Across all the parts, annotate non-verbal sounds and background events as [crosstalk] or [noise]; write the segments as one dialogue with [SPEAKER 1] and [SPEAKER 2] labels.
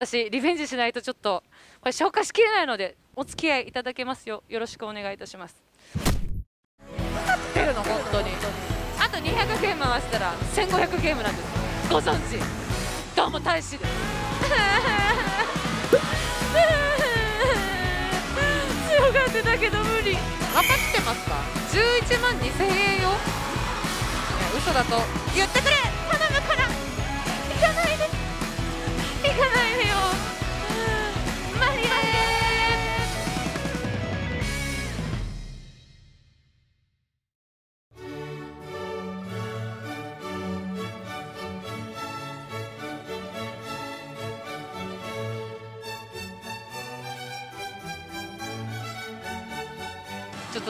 [SPEAKER 1] 私リベンジしないとちょっとこれ消化しきれないのでお付き合いいただけますよ。よろしくお願いいたします。分かってるの本当に。あと200ゲーム回したら1500ゲームなんです。ご存知。どうも大使です。強がってたけど無理。分かってますか？11万2000円よ。いや嘘だと。言ってくれ。頼むから。行かない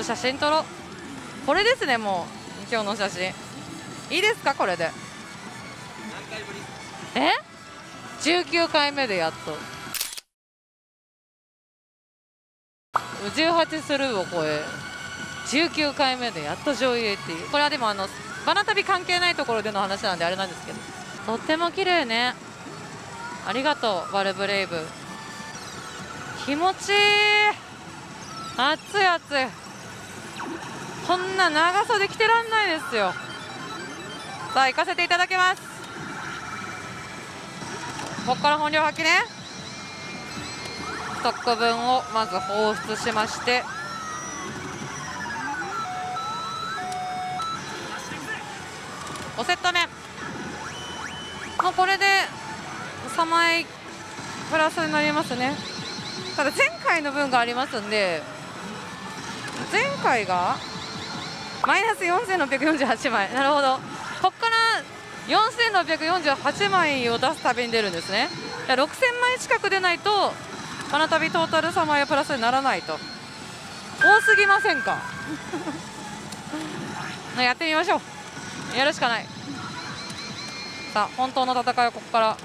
[SPEAKER 1] 写真撮ろう。これですねもう。今日の写真。いいですかこれで。え？19回目でやっと。18スルーを超え。19回目でやっと上映っていう。これはでもあのバナ旅関係ないところでの話なんであれなんですけど。とっても綺麗ね。ありがとうバルブレイブ。気持ちいい。暑い暑い。こんな長袖着てらんないですよ。さあ行かせていただきます。ここから本領発揮ね。ストック分をまず放出しまして。5セット目。もうこれで3枚プラスになりますね。ただ前回の分がありますんで前回がマイナス4648枚。なるほど。ここから4648枚を出す旅に出るんですね。6000枚近く出ないとこの旅トータル3枚プラスにならないと。多すぎませんか？[laughs] やってみましょう。やるしかない。さあ本当の戦いはここから。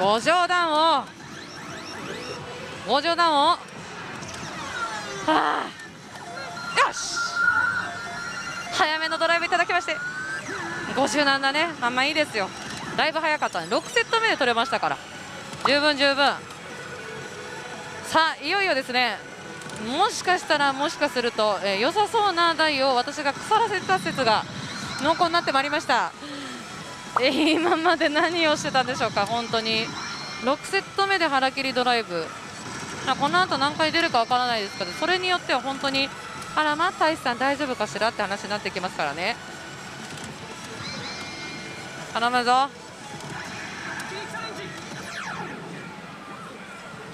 [SPEAKER 1] 五条弾を。五条弾を。はあ。よし。早めのドライブいただきまして。50なんだねまあまあいいですよ。だいぶ早かったね。6セット目で取れましたから。十分十分。さあいよいよですね。もしかしたらもしかすると、えー、良さそうな台を私が腐らせた説が濃厚になってまいりました。え、今まで何をしてたんでしょうか本当に。6セット目で腹切りドライブ。この後何回出るかわからないですけどそれによっては本当にあらま大志さん大丈夫かしらって話になってきますからね。頼むぞ。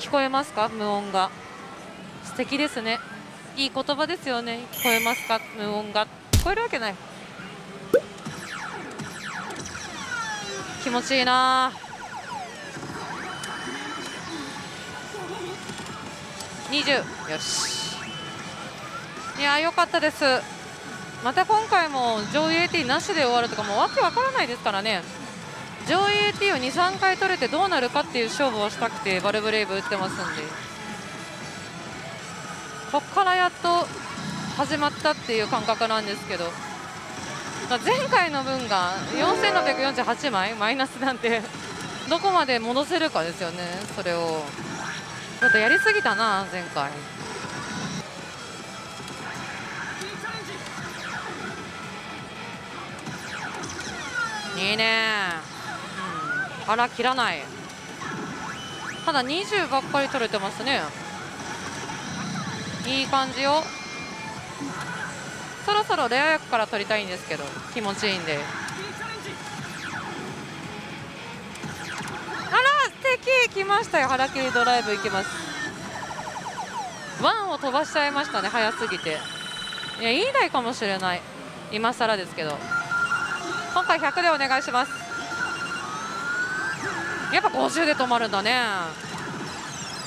[SPEAKER 1] 聞こえますか？無音が。素敵ですね。いい言葉ですよね。聞こえますか？無音が。聞こえるわけない。気持ちいいな。20よし。いや良かったです。また今回も上位 AT なしで終わるとかもうわけわからないですからね。上位 AT を23回取れてどうなるかっていう勝負をしたくてバルブレイブ打ってますんで。ここからやっと始まったっていう感覚なんですけど。前回の分が4648枚マイナスなんてどこまで戻せるかですよねそれを。ちょっとやりすぎたな前回。いいね。うん。腹切らない。ただ20ばっかり取れてますね。いい感じよ。そろそろレア役から取りたいんですけど気持ちいいんで。あら敵来ましたよ。腹切りドライブいきます。ワンを飛ばしちゃいましたね早すぎて。いやいい台かもしれない。今更ですけど。今回100でお願いします。やっぱ50で止まるんだね。あ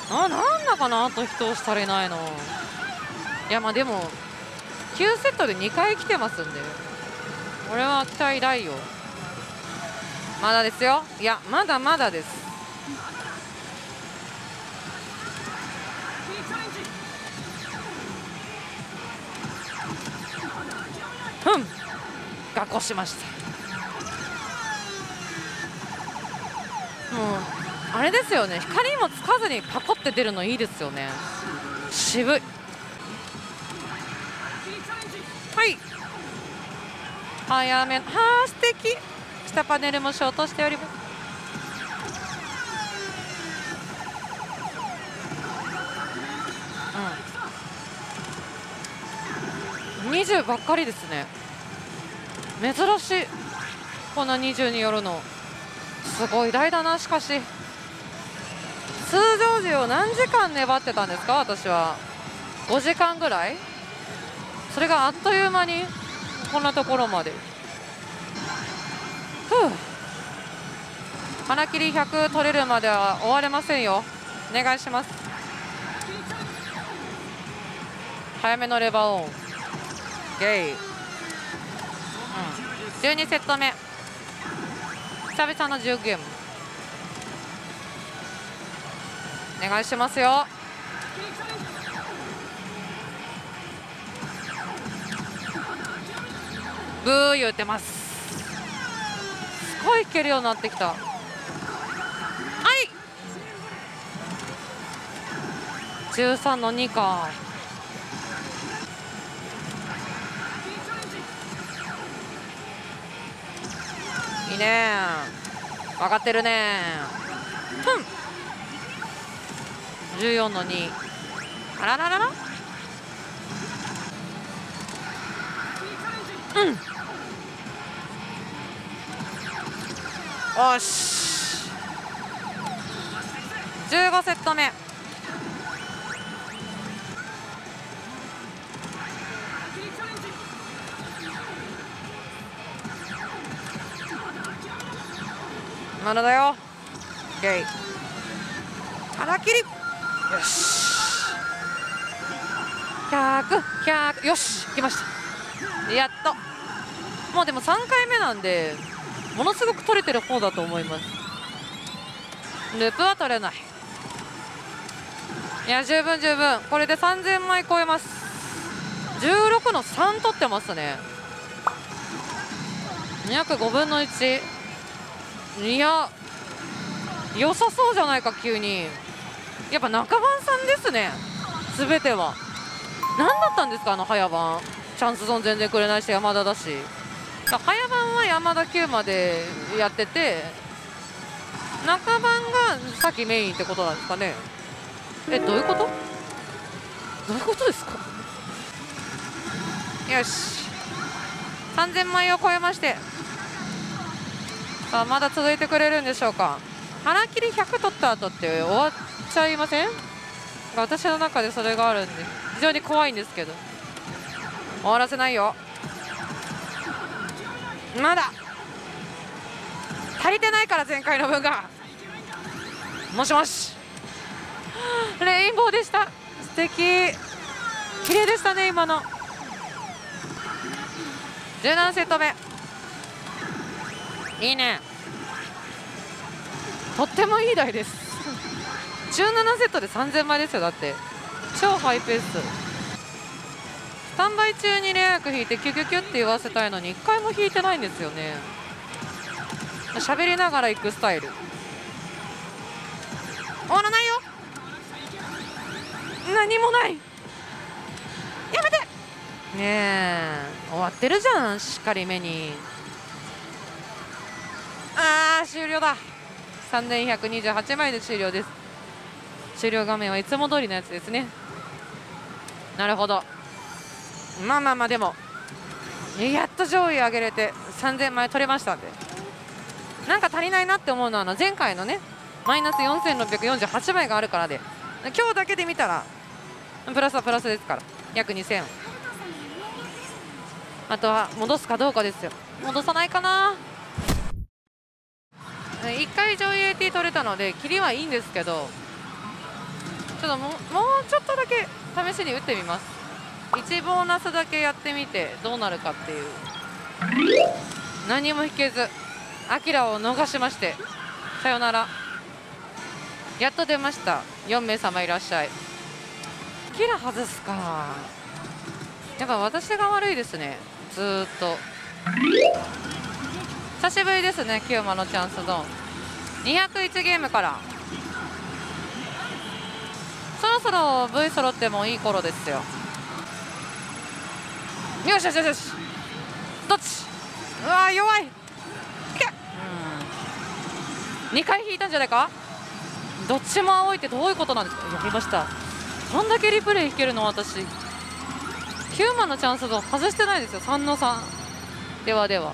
[SPEAKER 1] なんだかなあと一押し足りないの。いやまあでも9セットで2回来てますんで。これは期待大よ。まだですよ。いやまだまだです。ふん。がっこしました。もうあれですよね。光もつかずにパコって出るのいいですよね。渋い。早めはあ素敵。下パネルもショートしております。うん。20ばっかりですね。珍しい。こんな20によるの。すごい台だな。しかし通常時を何時間粘ってたんですか？私は。5時間ぐらい。それがあっという間にこんなところまで。ふう。花切り100取れるまでは終われませんよ。お願いします。早めのレバーオン。ゲイ、うん、12セット目。久々の10ゲーム。お願いしますよ。ブー言ってます。すごいいけるようになってきた。はい。13の2か。いいね。分かってるね。ふん。14の2あららら。うん。よし。15セット目。まだだよ。OK 腹切り。よし。100、100よし来ました。やっと。もうでも3回目なんでものすごく取れてる方だと思います。ループは取れない。いや十分十分。これで3000枚超えます。16の3取ってますね。205分の1いや良さそうじゃないか急に。やっぱ中番さんですね。全ては。何だったんですかあの早番。チャンスゾーン全然くれないし山田だし。早番は山田9までやってて中番がさっきメインってことなんですかね。えどういうこと？どういうことですか？よし。3000枚を超えましてさあまだ続いてくれるんでしょうか。腹切り100取った後って終わっちゃいません？私の中でそれがあるんで非常に怖いんですけど。終わらせないよ。まだ。足りてないから前回の分が。もしもし。レインボーでした。素敵。綺麗でしたね今の。17セット目いいね。とってもいい台です。[laughs] 17セットで3000枚ですよだって。超ハイペース。スタンバイ中にレア役引いてキュキュキュって言わせたいのに1回も引いてないんですよね。喋りながら行くスタイル。終わらないよ。何もない。やめて。ねえ。終わってるじゃんしっかり目に。あー終了だ。3128枚で終了です。終了画面はいつも通りのやつですね。なるほど。まあまあまあでもやっと上位上げれて3000枚取れましたんで。なんか足りないなって思うのは前回のねマイナス4648枚があるからで。今日だけで見たらプラスはプラスですから。約2000あとは戻すかどうかですよ。戻さないかな。1回上位 AT 取れたので切りはいいんですけどちょっともうちょっとだけ試しに打ってみます。1ボーナスだけやってみてどうなるかっていう。何も引けずアキラを逃しましてさよなら。やっと出ました。4名様いらっしゃい。キラ外すか。やっぱ私が悪いですね。ずっと。久しぶりですねキューマのチャンスゾーン。201ゲームから。そろそろ V 揃ってもいい頃ですよ。よしよしよしどっち？うわー弱い。いけ。2回引いたんじゃないか？どっちも青いってどういうことなんですか？やりました。こんだけリプレイ引けるの私。9万のチャンスゾーン外してないですよ。3の3ではでは。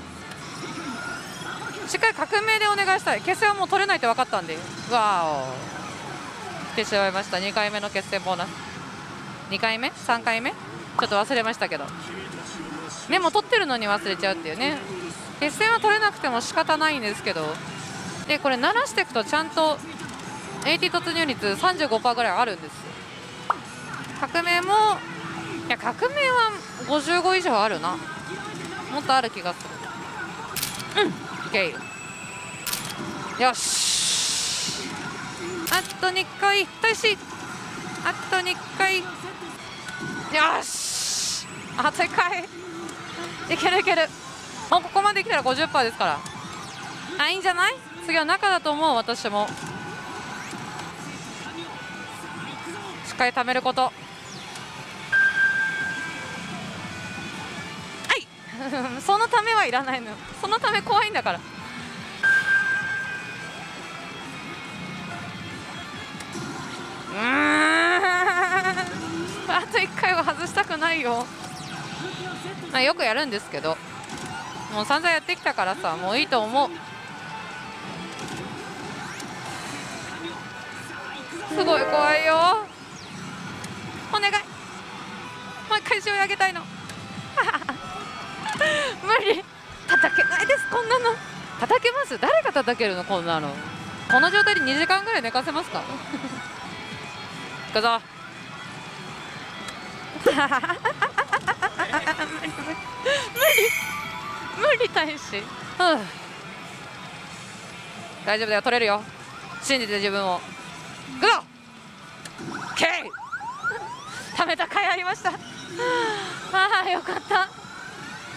[SPEAKER 1] しっかり革命でお願いしたい。決戦はもう取れないって分かったんで。わお。来てしまいました。2回目の決戦ボーナス。2回目？3回目？ちょっと忘れましたけど。メモ取ってるのに忘れちゃうっていうね。決戦は取れなくても仕方ないんですけど。でこれ鳴らしていくとちゃんと AT 突入率35%ぐらいあるんです革命もいや革命は55以上あるな。もっとある気がする。うん。OK よし。あと2回大使あと2回。よし。あと1回いけるいける。もうここまで来たら50%ですから。あいいんじゃない？次は中だと思う私も。しっかり貯めること。はい。[laughs] そのためはいらないの。そのため怖いんだから。うん。[laughs] あと1回は外したくないよ、まあ、よくやるんですけどもう散々やってきたからさもういいと思う。すごい怖いよ。お願い。もう一回塩上げたいの。[laughs] 無理。叩けないですこんなの。叩けます？誰が叩けるのこんなの。この状態で2時間ぐらい寝かせますか？行くぞ [laughs] 無理。無理。大使、うん、大丈夫だよ取れるよ信じて自分を行くぞ OK ためた甲斐ありましたああよかった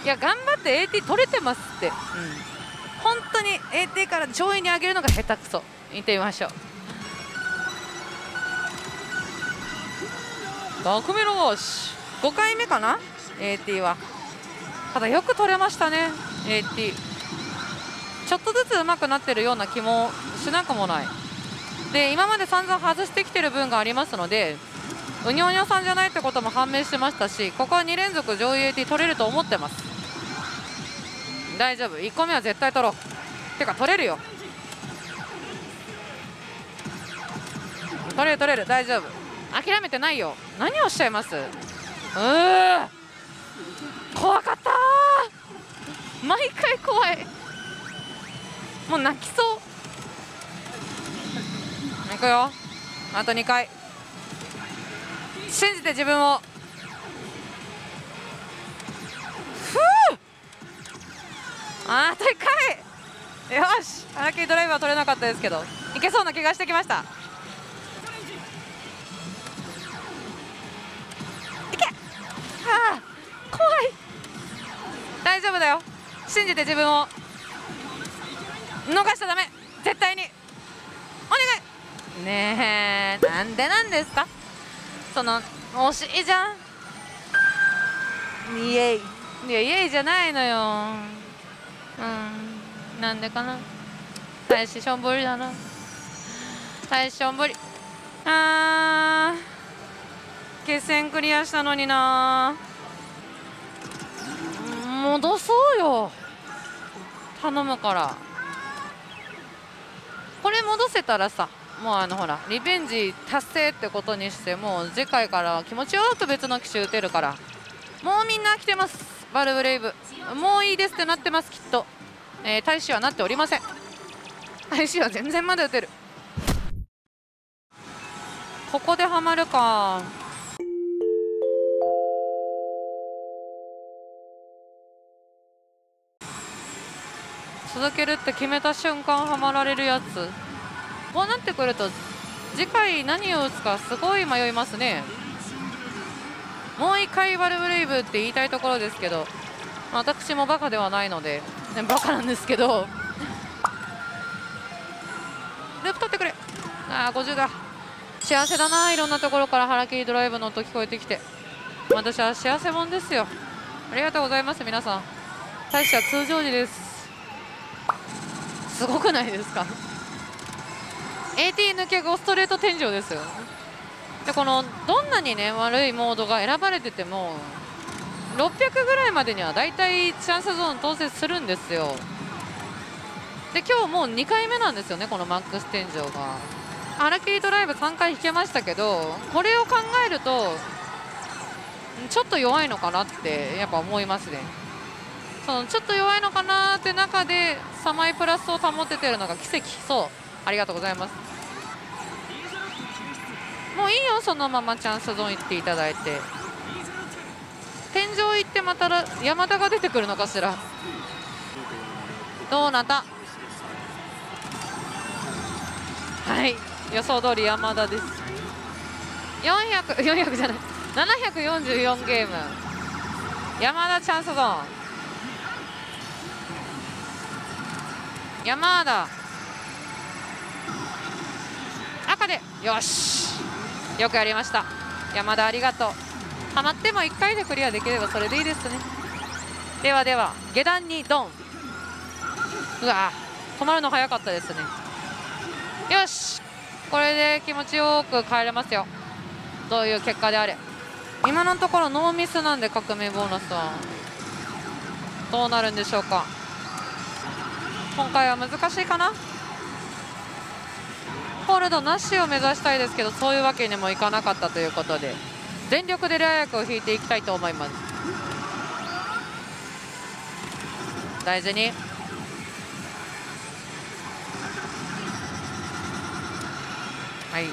[SPEAKER 1] いや頑張って AT 取れてますって、うん、本当に AT から上位に上げるのが下手くそ見てみましょう学目のゴし5回目かな AT は。ただよく取れましたね AT ちょっとずつ上手くなってるような気もしなくもない。で今まで散々外してきてる分がありますのでうにょうにょさんじゃないってことも判明してましたしここは2連続上位 AT 取れると思ってます。大丈夫。1個目は絶対取ろう。てか取れるよ。取れる取れる。大丈夫。諦めてないよ。何をおっしゃいます？うー。怖かった。毎回怖い。もう泣きそう。いくよ。あと2回。信じて自分を。ふう。あと1回。よし。荒木ドライバー取れなかったですけど。いけそうな気がしてきました。いけ。はあ。怖い。大丈夫だよ。信じて自分を。逃しちゃダメ。絶対に。お願い。ねえなんでなんですか。その惜しいじゃん。イエイ。いやイエイじゃないのよ。うん。なんでかな。大使しょんぼりだな。大使しょんぼり。あー。決戦クリアしたのにな戻そうよ。頼むから。これ戻せたらさもうあのほらリベンジ達成ってことにしてもう次回から気持ちよく別の機種打てるから。もうみんな来てます。バルブレイブ。もういいですってなってますきっと、えー、大使はなっておりません。大使は全然まだ打てる。ここでハマるか。続けるって決めた瞬間はまられるやつ。こうなってくると次回何を打つかすごい迷いますね。もう一回バルブレイブって言いたいところですけど私もバカではないのでねバカなんですけど。ループ取ってくれ。ああ50だ。幸せだな。いろんなところから腹切りドライブの音聞こえてきて。私は幸せ者ですよ。ありがとうございます皆さん。大使は通常時です。すごくないですか？AT 抜け後ストレート天井ですよ。でこのどんなにね悪いモードが選ばれてても600ぐらいまでにはだいたいチャンスゾーン当選するんですよ。で今日もう2回目なんですよねこのマックス天井が。荒切りドライブ3回引けましたけどこれを考えるとちょっと弱いのかなってやっぱ思いますね。そのちょっと弱いのかなって中でサマイプラスを保ててるのが奇跡。そう。ありがとうございます。もういいよそのままチャンスゾーン行っていただいて。天井行ってまた山田が出てくるのかしら。どうなった？はい。予想通り山田です。400、400じゃない。744ゲーム。山田チャンスゾーン。山田。赤で。よし。よくやりました。山田ありがとう。はまっても1回でクリアできればそれでいいですね。ではでは下段にドン。うわ止まるの早かったですね。よし。これで気持ちよく帰れますよ。どういう結果であれ。今のところノーミスなんで革命ボーナスは。どうなるんでしょうか。今回は難しいかな？ホールドなしを目指したいですけどそういうわけにもいかなかったということで全力でレア役を引いていきたいと思います。大事に。はい。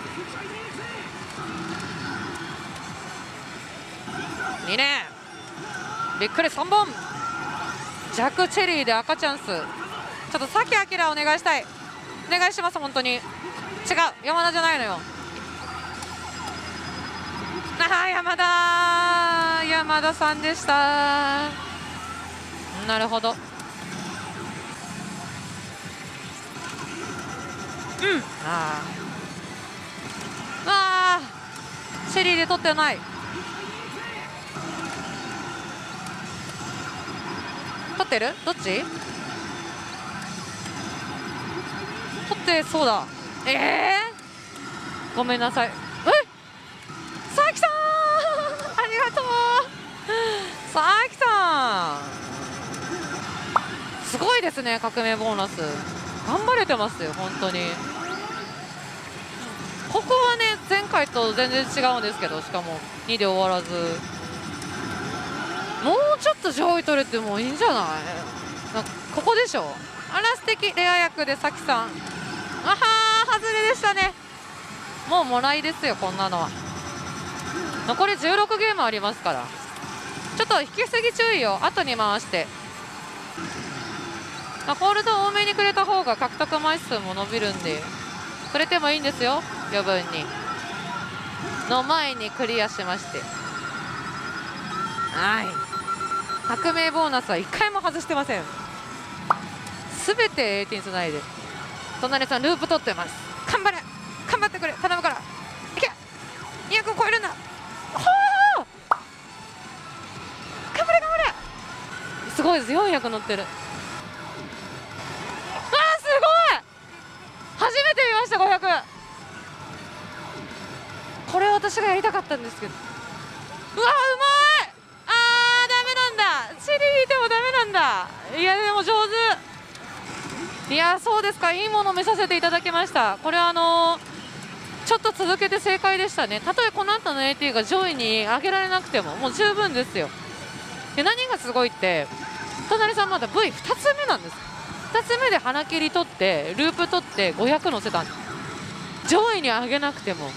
[SPEAKER 1] 2年。びっくり3本。ジャック・チェリーで赤チャンス。ちょっとさきあきらお願いしたい。お願いします本当に。違う山田じゃないのよ。あ山田山田さんでした。なるほど。うん。ああシェリーで取ってない。取ってる？どっち？取ってそうだ。ええー、ごめんなさい。え？佐々木さん！ありがとう！佐々木さん！すごいですね革命ボーナス。頑張れてますよ本当に。ここはね前回と全然違うんですけどしかも2で終わらず。もうちょっと上位取れてもいいんじゃない？ここでしょ？あら素敵。レア役でさきさん。あはー外れでしたね。もうもらいですよこんなのは。残り16ゲームありますから。ちょっと引きすぎ注意を後に回して。ホールド多めにくれた方が獲得枚数も伸びるんでくれてもいいんですよ余分に。の前にクリアしまして。はい。革命ボーナスは1回も外してません。すべて18つないで。隣さんループ取ってます。頑張れ。頑張ってくれ。頼むから。いけ。200超えるんだほー!頑張れ頑張れ。すごいです。400乗ってる。あーすごい!初めて見ました500これ私がやりたかったんですけど。うわうまい!あーダメなんだ。チリ引いてもダメなんだ。いやでも上手。いやそうですか。いいものを見させていただきました。これはあのちょっと続けて正解でしたね。たとえこの後の AT が上位に上げられなくてももう十分ですよ。で何がすごいって隣さんまだ V2 つ目なんです。2つ目で鼻切り取ってループ取って500乗せたんです。上位に上げなくても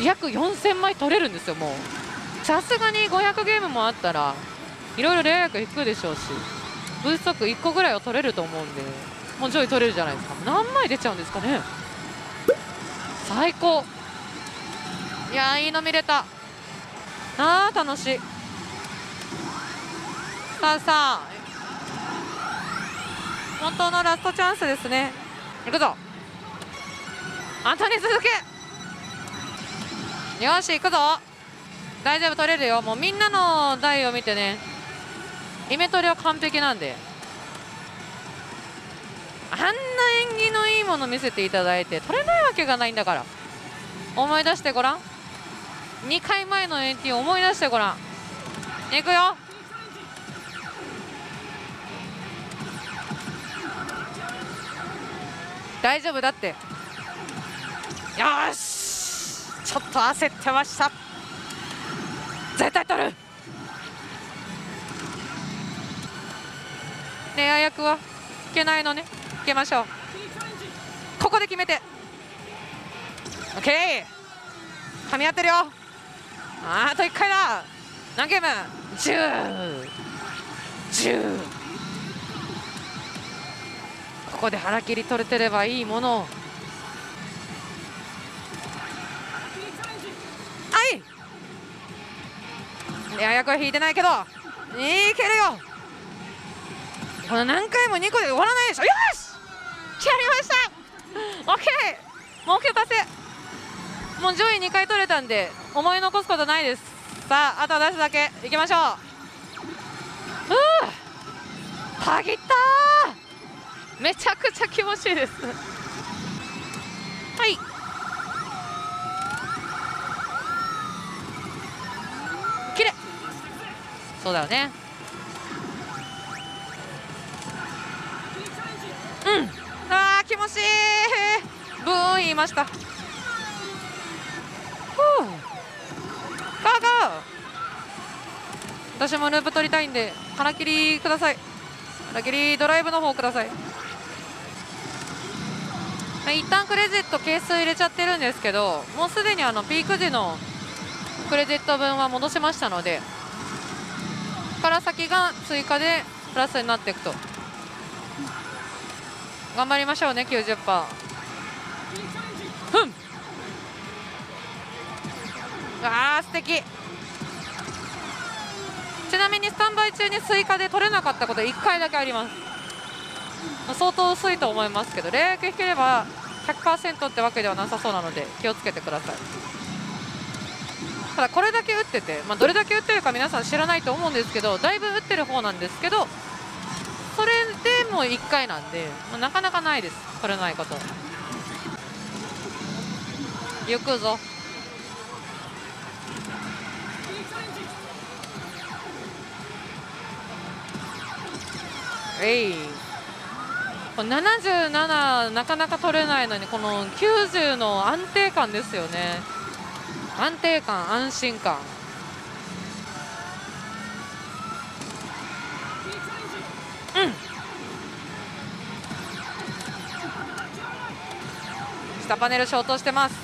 [SPEAKER 1] 約4000枚取れるんですよもう。さすがに500ゲームもあったらいろいろレア役引くでしょうし V ストック1個ぐらいは取れると思うんで。もう上位取れるじゃないですか。何枚出ちゃうんですかね。最高。いやいいの見れた。あー楽しい。さあさあ。本当のラストチャンスですね。いくぞ。アントニー続けよし行くぞ。大丈夫取れるよ。もうみんなの台を見てね。イメトレは完璧なんで。あんな縁起のいいもの見せていただいて取れないわけがないんだから。思い出してごらん。2回前の延期思い出してごらん。いくよ。大丈夫だって。よし。ちょっと焦ってました。絶対取る。恋愛役はいけないのね。けましょう。ここで決めて。OK 噛み合ってるよ。あと1回だ。何ゲーム ?1010 10ここで腹切り取れてればいいもの。をはい。いや役は引いてないけど。いけるよ。この何回も2個で終わらないでしょ。よし。決まりました。OK 目標達成もう上位2回取れたんで思い残すことないです。さああとは出すだけ。いきましょう。うたぎっためちゃくちゃ気持ちいいです。はい。きれ。いそうだよね。ー気持ちいい。ブーン言いました。ふう。ガーガー。私もループ取りたいんで腹切りください。腹切りドライブの方ください。一旦クレジット係数入れちゃってるんですけどもうすでにあのピーク時のクレジット分は戻しましたのでから先が追加でプラスになっていくと。頑張りましょうね90%ふん。わあ素敵。ちなみにスタンバイ中に追加で取れなかったこと1回だけあります。相当薄いと思いますけどレイク引ければ100%ってわけではなさそうなので気をつけてください。ただこれだけ打ってて、まあ、どれだけ打ってるか皆さん知らないと思うんですけどだいぶ打ってる方なんですけども1回なんで、まあ、なかなかないです。取れないこと。行くぞ。えい。77なかなか取れないのにこの90の安定感ですよね。安定感安心感。下パネル消灯してます。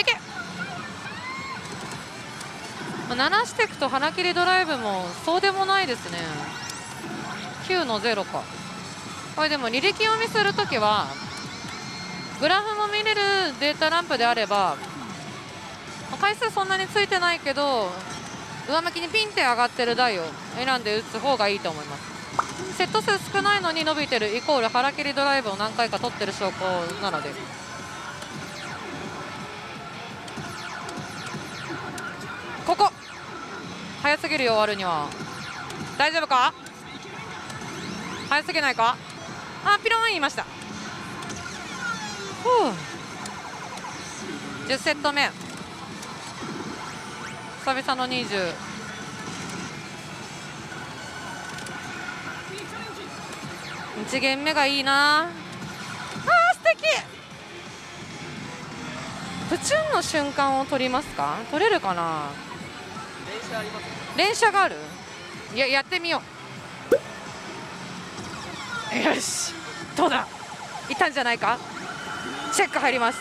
[SPEAKER 1] いけ。鳴らしていくと腹切りドライブもそうでもないですね。9の0か。これでも履歴読みするときはグラフも見れるデータランプであれば回数そんなについてないけど上向きにピンって上がってる台を選んで打つ方がいいと思います。セット数少ないのに伸びてるイコール腹切りドライブを何回か取ってる証拠なので。ここ。早すぎるよ終わるには。大丈夫か？早すぎないか？あピロン言いました。ふう。10セット目。久々の20 1ゲーム目がいいな。あー素敵。プチュンの瞬間を取りますか？取れるかな？
[SPEAKER 2] 連射あります
[SPEAKER 1] 連射がある？いややってみよう。よし。どうだ？いったんじゃないか？チェック入ります。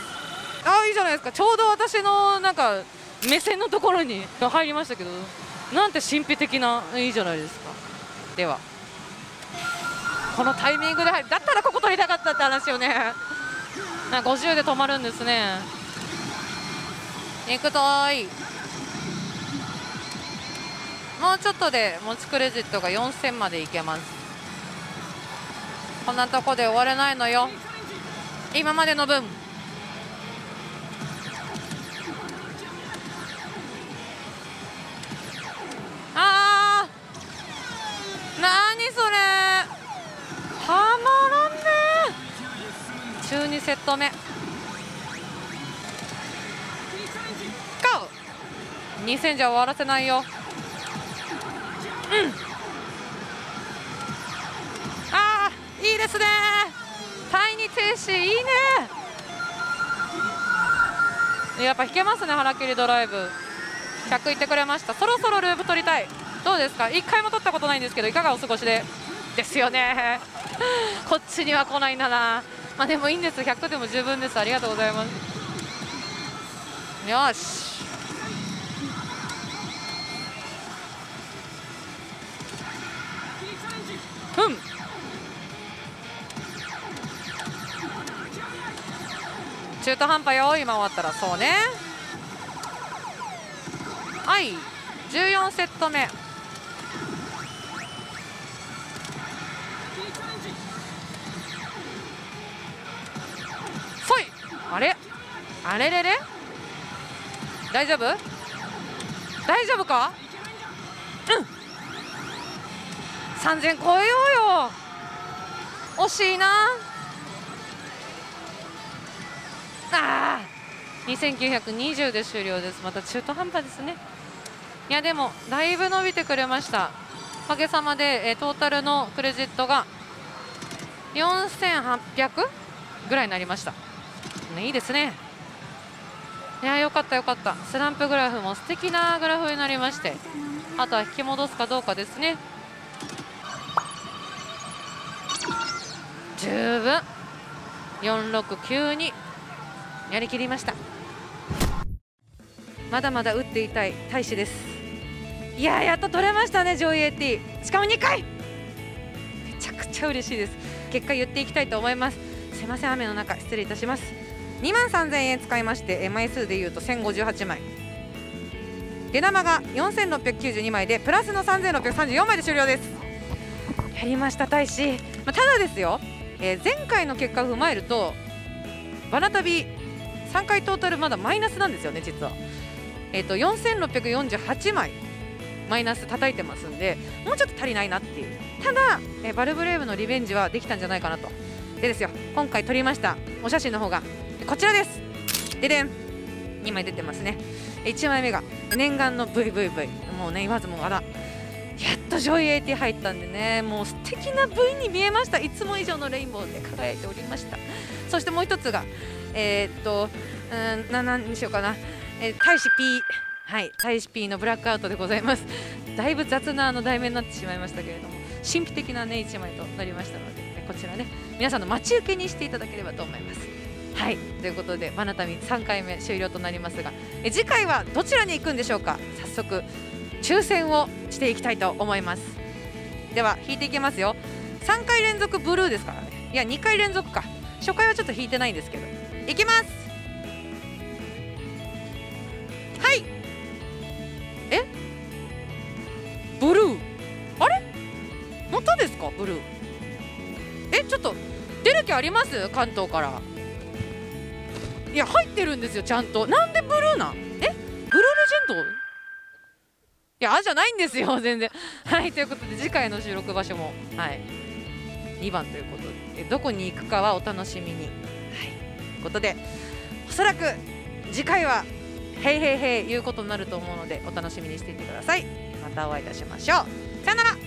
[SPEAKER 1] あいいじゃないですか。ちょうど私のなんか目線のところに入りましたけどなんて神秘的ないいじゃないですか。では。このタイミングで入る。だったらここ取りたかったって話よね。なんか50で止まるんですね。行くとい。もうちょっとで持ちクレジットが4000までいけます。こんなとこで終われないのよ。今までの分。セット目。ゴー2000じゃ終わらせないよ。うん。あーいいですね。第二停止いいね。やっぱ弾けますね腹切りドライブ。100言ってくれました。そろそろループ取りたい。どうですか？1回も取ったことないんですけどいかがお過ごしで？ですよね。[laughs] こっちには来ないんだな。まあでもいいんです。100でも十分です。ありがとうございます。よし。ふん。中途半端よ今終わったら。そうね。はい。14セット目。あれ？あれれれ？大丈夫？大丈夫か？うん。3000超えようよ。惜しいな。あ2920で終了です。また中途半端ですね。いやでもだいぶ伸びてくれました。おかげさまで、えトータルのクレジットが4800ぐらいになりました、ね、いいですね。いやよかったよかった。スランプグラフも素敵なグラフになりまして。あとは引き戻すかどうかですね。十分。4692やりきりました。まだまだ打っていたい大使です。いややっと取れましたね上位 AT しかも2回。めちゃくちゃ嬉しいです。結果言っていきたいと思います。すいません雨の中失礼いたします。2万3000円使いまして枚数でいうと1058枚。出玉が4692枚でプラスの3634枚で終了です。やりました大使、まあ、ただですよ、えー前回の結果を踏まえるとバナ旅3回トータルまだマイナスなんですよね実は。えっ、と4648枚マイナス叩いてますんでもうちょっと足りないなっていう。ただ、えーバルブレーブのリベンジはできたんじゃないかなと。でですよ今回撮りましたお写真の方が。こちらです。ででん。2枚出てますね。1枚目が念願の VVV もうね言わずもがなやっと上位 AT 入ったんでね。もう素敵な V に見えました。いつも以上のレインボーで輝いておりました。そしてもう一つがえーっとうんな何にしようかな、えー、大使 P はい大使 P のブラックアウトでございます。だいぶ雑なあの題名になってしまいましたけれども神秘的なね1枚となりましたのでこちらね皆さんの待ち受けにしていただければと思います。はい。ということで「バナタミ」3回目終了となりますがえ次回はどちらに行くんでしょうか？早速抽選をしていきたいと思います。では引いていきますよ。3回連続ブルーですからね。いや2回連続か。初回はちょっと引いてないんですけど。いきます。はい。え？ブルー。あれ？本当ですか？ブルー。えちょっと出る気あります？関東から。いや入ってるんですよちゃんと。なんでブルーなん？え？ブルーレジェンドいやあじゃないんですよ [laughs] 全然。はいということで次回の収録場所も。はい。2番ということで。どこに行くかはお楽しみに。はい。ということでおそらく次回は「へいへいへい」いうことになると思うのでお楽しみにしていてください。またお会いいたしましょう。さよなら。